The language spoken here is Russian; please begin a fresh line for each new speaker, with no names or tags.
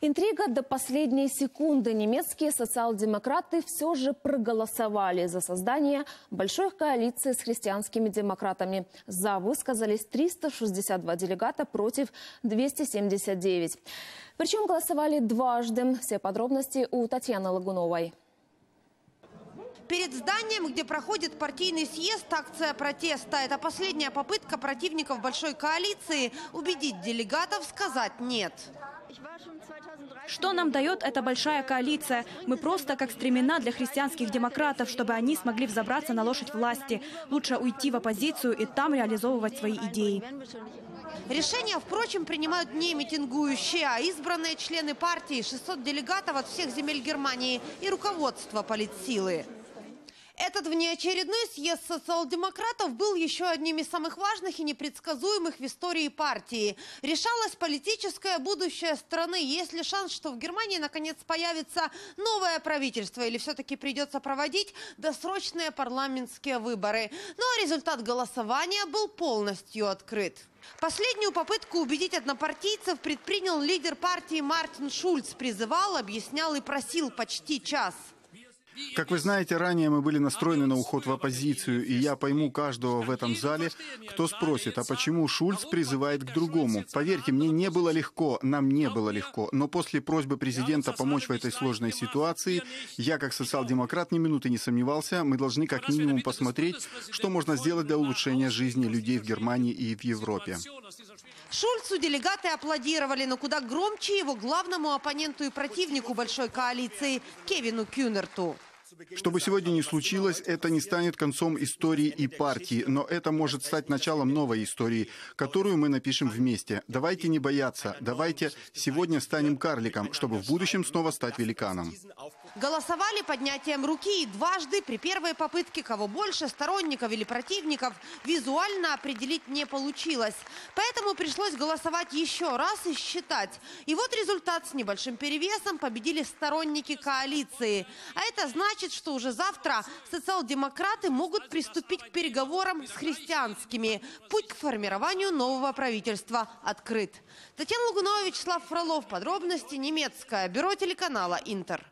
Интрига до последней секунды. Немецкие социал-демократы все же проголосовали за создание большой коалиции с христианскими демократами. За высказались 362 делегата против 279. Причем голосовали дважды. Все подробности у Татьяны Лагуновой.
Перед зданием, где проходит партийный съезд, акция протеста. Это последняя попытка противников большой коалиции убедить делегатов сказать «нет».
Что нам дает эта большая коалиция? Мы просто как стремена для христианских демократов, чтобы они смогли взобраться на лошадь власти. Лучше уйти в оппозицию и там реализовывать свои идеи.
Решения, впрочем, принимают не митингующие, а избранные члены партии, 600 делегатов от всех земель Германии и руководство политсилы. Этот внеочередной съезд социал-демократов был еще одним из самых важных и непредсказуемых в истории партии. Решалось политическое будущее страны. Есть ли шанс, что в Германии наконец появится новое правительство или все-таки придется проводить досрочные парламентские выборы? Ну а результат голосования был полностью открыт. Последнюю попытку убедить однопартийцев предпринял лидер партии Мартин Шульц. Призывал, объяснял и просил почти час.
Как вы знаете, ранее мы были настроены на уход в оппозицию, и я пойму каждого в этом зале, кто спросит, а почему Шульц призывает к другому. Поверьте, мне не было легко, нам не было легко, но после просьбы президента помочь в этой сложной ситуации, я как социал-демократ ни минуты не сомневался, мы должны как минимум посмотреть, что можно сделать для улучшения жизни людей в Германии и в Европе.
Шульцу делегаты аплодировали, но куда громче его главному оппоненту и противнику большой коалиции Кевину Кюнерту.
Что бы сегодня ни случилось, это не станет концом истории и партии, но это может стать началом новой истории, которую мы напишем вместе. Давайте не бояться, давайте сегодня станем карликом, чтобы в будущем снова стать великаном.
Голосовали поднятием руки и дважды при первой попытке кого больше, сторонников или противников, визуально определить не получилось. Поэтому пришлось голосовать еще раз и считать. И вот результат с небольшим перевесом победили сторонники коалиции. А это значит, что уже завтра социал-демократы могут приступить к переговорам с христианскими. Путь к формированию нового правительства открыт. Татьяна Лугунова, Вячеслав Фролов. Подробности немецкое. Бюро телеканала «Интер».